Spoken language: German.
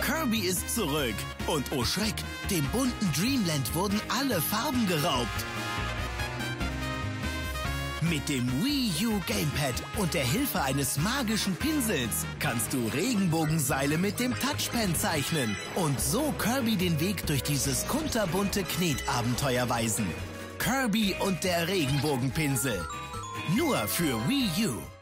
Kirby ist zurück. Und oh Schreck, dem bunten Dreamland wurden alle Farben geraubt. Mit dem Wii U Gamepad und der Hilfe eines magischen Pinsels kannst du Regenbogenseile mit dem Touchpen zeichnen und so Kirby den Weg durch dieses kunterbunte Knetabenteuer weisen. Kirby und der Regenbogenpinsel. Nur für Wii U.